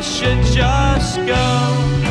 I should just go.